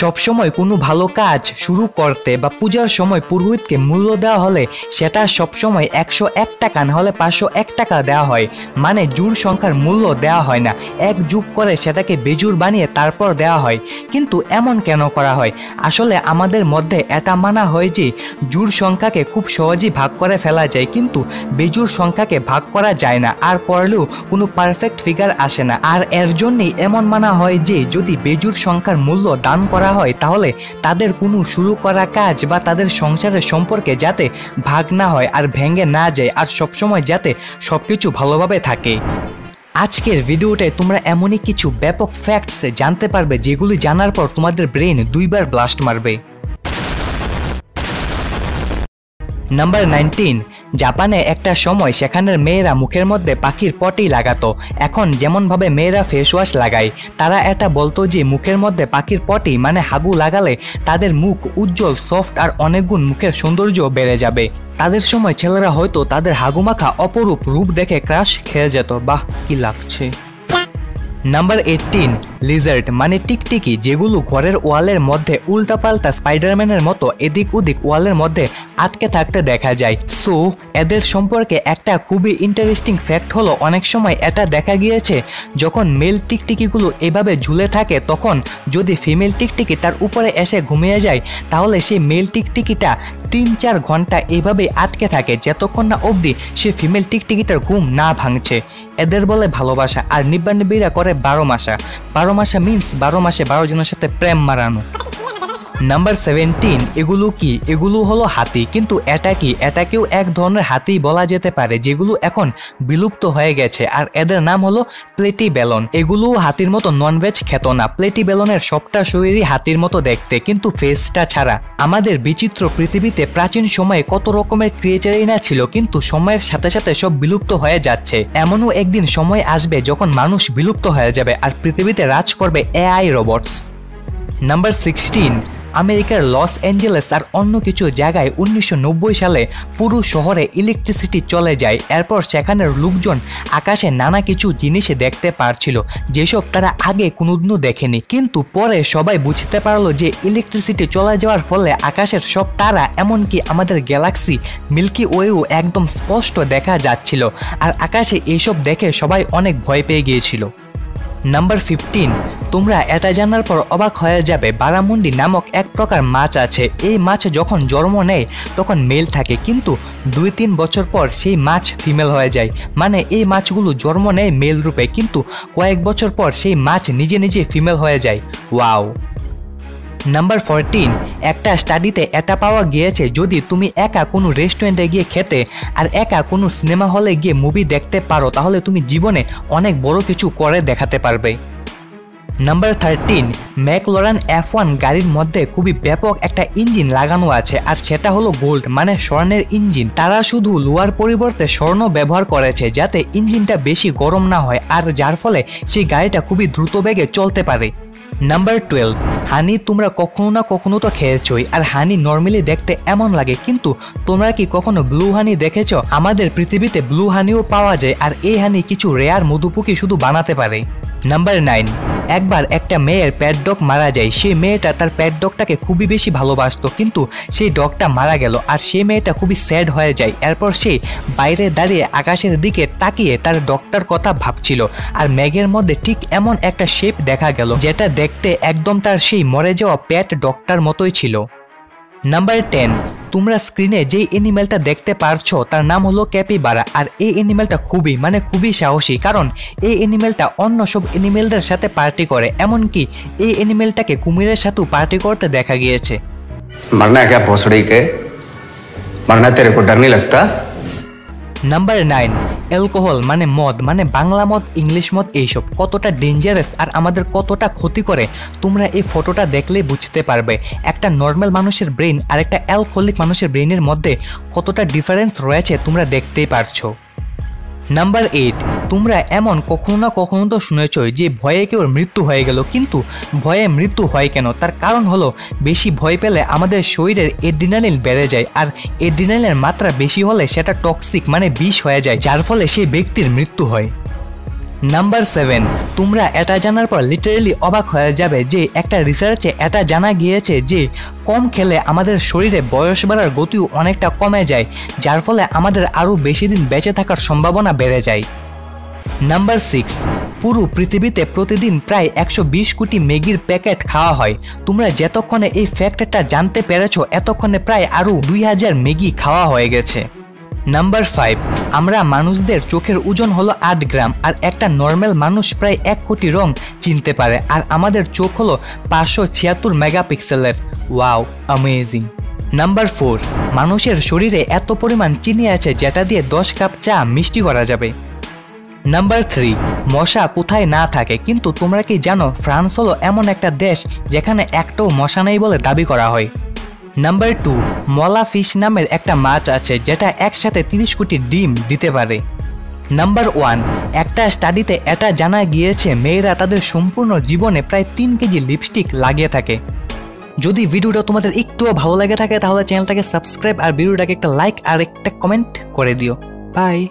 সবসময় কোনো ভালো কাজ শুরু করতে বা পূজার সময় পুরোহিতকে মূল্য দেওয়া হলে সেটা সবসময় একশো এক টাকা, না হলে পাঁচশো এক টাকা দেওয়া হয়। মানে জোর সংখ্যার মূল্য দেওয়া হয় না। এক যুগ করে সেটাকে বেজুর বানিয়ে তারপর দেওয়া হয়। কিন্তু এমন কেন করা হয়? আসলে আমাদের মধ্যে এটা মানা হয় যে জোর সংখ্যাকে খুব সহজেই ভাগ করে ফেলা যায়, কিন্তু বেজুর সংখ্যাকে ভাগ করা যায় না। আর করলেও কোনো পারফেক্ট ফিগার আসে না। আর এর জন্যই এমন মানা হয় যে, যদি বেজুর সংখ্যার মূল্য দান করা হয়, তাহলে তাদের কোনো শুরু করা কাজ বা তাদের সংসারের সম্পর্কে যাতে ভাগ না হয় আর ভেঙে না যায় আর সবসময় যাতে সবকিছু ভালোভাবে থাকে। আজকের ভিডিওটায় তোমরা এমনই কিছু ব্যাপক ফ্যাক্টস জানতে পারবে, যেগুলি জানার পর তোমাদের ব্রেন দুইবার ব্লাস্ট মারবে। নাম্বার নাইনটিন জাপানে একটা সময় সেখানের মেয়েরা মুখের মধ্যে পাখির পটি লাগাতো। এখন যেমনভাবে মেয়েরা ফেস ওয়াশ লাগায়, তারা এটা বলতো যে মুখের মধ্যে পাখির পটি মানে হাগু লাগালে তাদের মুখ উজ্জ্বল সফট আর অনেকগুণ মুখের সৌন্দর্য বেড়ে যাবে। তাদের সময় ছেলেরা হয়তো তাদের হাগুমাখা অপরূপ রূপ দেখে ক্রাশ খেয়ে যেত। বাহ, কি লাগছে। নাম্বার এইটিন লিজার্ড মানে টিকটিকি যেগুলো ঘরের ওয়ালের মধ্যে উল্টাপাল্টা স্পাইডারম্যানের মতো এদিক ওদিক ওয়ালের মধ্যে আটকে থাকতে দেখা যায়। সো এদের সম্পর্কে একটা খুবই ইন্টারেস্টিং ফ্যাক্ট হলো, অনেক সময় এটা দেখা গিয়েছে, যখন মেল টিকটিকিগুলো এভাবে ঝুলে থাকে, তখন যদি ফিমেল টিকটিকি তার উপরে এসে ঘুমিয়ে যায়, তাহলে সেই মেল টিকটিকিটা তিন চার ঘণ্টা এভাবে আটকে থাকে যতক্ষণ না অবধি সে ফিমেল টিকটিকিটার ঘুম না ভাঙছে। এদের বলে ভালোবাসা, আর নিব্বা নিব্বিরা করে বারো মাসা। বারো মাসা মিন্স বারো মাসে বারো জনের সাথে প্রেম মারানো। নাম্বার সেভেন্টিন এগুলো কি? এগুলো হলো হাতি, কিন্তু এটা কি? এটাকেও এক ধরনের হাতি বলা যেতে পারে, যেগুলো এখন বিলুপ্ত হয়ে গেছে। আর এদের নাম হলো প্লেটি বেলন এগুলোও হাতির মতো ননভেজ খেত না। প্লেটি বেলনের সবটা শরীরই হাতির মতো দেখতে, কিন্তু ফেসটা ছাড়া। আমাদের বিচিত্র পৃথিবীতে প্রাচীন সময়ে কত রকমের ক্রিয়েচারই না ছিল, কিন্তু সময়ের সাথে সাথে সব বিলুপ্ত হয়ে যাচ্ছে। এমনও একদিন সময় আসবে যখন মানুষ বিলুপ্ত হয়ে যাবে, আর পৃথিবীতে রাজ করবে এআই রোবটস নাম্বার সিক্সটিন আমেরিকার লস অ্যাঞ্জেলেস আর অন্য কিছু জায়গায় উনিশশো নব্বই সালে পুরো শহরে ইলেকট্রিসিটি চলে যায়। এরপর সেখানের লোকজন আকাশে নানা কিছু জিনিস দেখতে পারছিল, যেসব তারা আগে কোনোদিনও দেখেনি। কিন্তু পরে সবাই বুঝতে পারল যে ইলেকট্রিসিটি চলে যাওয়ার ফলে আকাশের সব তারা, এমনকি আমাদের গ্যালাক্সি মিল্কি ওয়েও একদম স্পষ্ট দেখা যাচ্ছিল। আর আকাশে এইসব দেখে সবাই অনেক ভয় পেয়ে গিয়েছিল। নাম্বার ফিফটিন তোমরা এটা জানার পর অবাক হয়ে যাবে বারামুন্ডি নামক এক প্রকার মাছ আছে। এই মাছ যখন জন্ম নেয়, তখন মেল থাকে, কিন্তু দুই তিন বছর পর সেই মাছ ফিমেল হয়ে যায়। মানে এই মাছগুলো জন্ম নেয় মেল রূপে, কিন্তু কয়েক বছর পর সেই মাছ নিজে নিজে ফিমেল হয়ে যায়। ওয়াও নাম্বার ফোরটিন একটা স্টাডিতে এটা পাওয়া গিয়েছে যদি তুমি একা কোনো রেস্টুরেন্টে গিয়ে খেতে আর একা কোনো সিনেমা হলে গিয়ে মুভি দেখতে পারো, তাহলে তুমি জীবনে অনেক বড় কিছু করে দেখাতে পারবে। Number thirteen McLaren F one গাড়ির মধ্যে খুবই ব্যাপক একটা ইঞ্জিন লাগানো আছে আর সেটা হলো গোল্ড মানে স্বর্ণের ইঞ্জিন তারা শুধু লোহার পরিবর্তে স্বর্ণ ব্যবহার করেছে যাতে ইঞ্জিনটা বেশি গরম না হয় আর যার ফলে সেই গাড়িটা খুবই দ্রুত বেগে চলতে পারে। নাম্বার টুয়েলভ হানি, তোমরা কখনো না কখনো তো খেয়েছই। আর হানি নর্মালি দেখতে এমন লাগে, কিন্তু তোমরা কি কখনো ব্লু হানি দেখেছ? আমাদের পৃথিবীতে ব্লু হানিও পাওয়া যায়, আর এই হানি কিছু রেয়ার মধুপুকি শুধু বানাতে পারে। নাম্বার নাইন একবার একটা মেয়ের প্যাট ডগ মারা যায়। সেই মেয়েটা তার প্যাট ডগটাকে খুবই বেশি ভালোবাসতো, কিন্তু সেই ডগটা মারা গেল আর সেই মেয়েটা খুবই স্যাড হয়ে যায়। এরপর সে বাইরে দাঁড়িয়ে আকাশের দিকে তাকিয়ে তার ডগটার কথা ভাবছিল আর ম্যাগের মধ্যে ঠিক এমন একটা শেপ দেখা গেল, যেটা দেখতে একদম তার সেই মরে যাওয়া প্যাট ডগটার মতোই ছিল। নাম্বার টেন তোমরা স্ক্রিনে যেই অ্যানিমেলটা দেখতে পারছ, তার নাম হলো ক্যাপিবারা আর এই অ্যানিমেলটা খুবই মানে খুবই সাহসী। কারণ এই অ্যানিমেলটা অন্য সব অ্যানিমেলদের সাথে পার্টি করে। এমনকি এই অ্যানিমেলটাকে কুমিরের সাথেও পার্টি করতে দেখা গিয়েছে। মারনা ক্যা ভোসড়ি কে মারনা তেরে কো ডর লাগতা? নাম্বার নাইন অ্যালকোহল মানে মদ মানে বাংলা মদ ইংলিশ মদ, এইসব কতটা ডেঞ্জারাস আর আমাদের কতটা ক্ষতি করে, তোমরা এই ফটোটা দেখলে বুঝতে পারবে। একটা নর্মাল মানুষের ব্রেন আর একটা অ্যালকোহলিক মানুষের ব্রেনের মধ্যে কতটা ডিফারেন্স রয়েছে তোমরা দেখতেই পারছ। নাম্বার এইট তোমরা এমন কখনো না কখনো তো শুনেছ যে ভয়ে কেউ মৃত্যু হয়ে গেল, কিন্তু ভয়ে মৃত্যু হয় কেন? তার কারণ হলো, বেশি ভয় পেলে আমাদের শরীরের এড্রিনালিন বেড়ে যায়, আর এড্রিনালিনের মাত্রা বেশি হলে সেটা টক্সিক মানে বিষ হয়ে যায়, যার ফলে সেই ব্যক্তির মৃত্যু হয়। নাম্বার সেভেন তোমরা এটা জানার পর লিটারেলি অবাক হয়ে যাবে যে একটা রিসার্চে এটা জানা গিয়েছে যে কম খেলে আমাদের শরীরে বয়স বাড়ার গতিও অনেকটা কমে যায়, যার ফলে আমাদের আরও বেশি দিন বেঁচে থাকার সম্ভাবনা বেড়ে যায়। নাম্বার সিক্স পুরো পৃথিবীতে প্রতিদিন প্রায় একশো বিশ কোটি ম্যাগির প্যাকেট খাওয়া হয়। তোমরা যতক্ষণে এই ফ্যাক্টরটা জানতে পেরেছ, এতক্ষণে প্রায় আরও দুই হাজার ম্যাগি খাওয়া হয়ে গেছে। নাম্বার ফাইভ আমরা মানুষদের চোখের ওজন হলো আট গ্রাম আর একটা নর্মাল মানুষ প্রায় এক কোটি রং চিনতে পারে আর আমাদের চোখ হলো পাঁচশো ছিয়াত্তর মেগাপিক্সেলের। ওয়াও অ্যামেজিং নাম্বার ফোর মানুষের শরীরে এত পরিমাণ চিনি আছে যেটা দিয়ে দশ কাপ চা মিষ্টি করা যাবে। নাম্বার থ্রি মশা কোথায় না থাকে, কিন্তু তোমরা কি জানো, ফ্রান্স হলো এমন একটা দেশ যেখানে একটাও মশা নেই বলে দাবি করা হয়। নাম্বার টু মলা ফিশ নামের একটা মাছ আছে যেটা একসাথে তিরিশ কোটি ডিম দিতে পারে। নাম্বার ওয়ান একটা স্টাডিতে এটা জানা গিয়েছে, মেয়েরা তাদের সম্পূর্ণ জীবনে প্রায় তিন কেজি লিপস্টিক লাগিয়ে থাকে। যদি ভিডিওটা তোমাদের একটুও ভালো লাগে থাকে, তাহলে চ্যানেলটাকে সাবস্ক্রাইব আর ভিডিওটাকে একটা লাইক আর একটা কমেন্ট করে দিও। বাই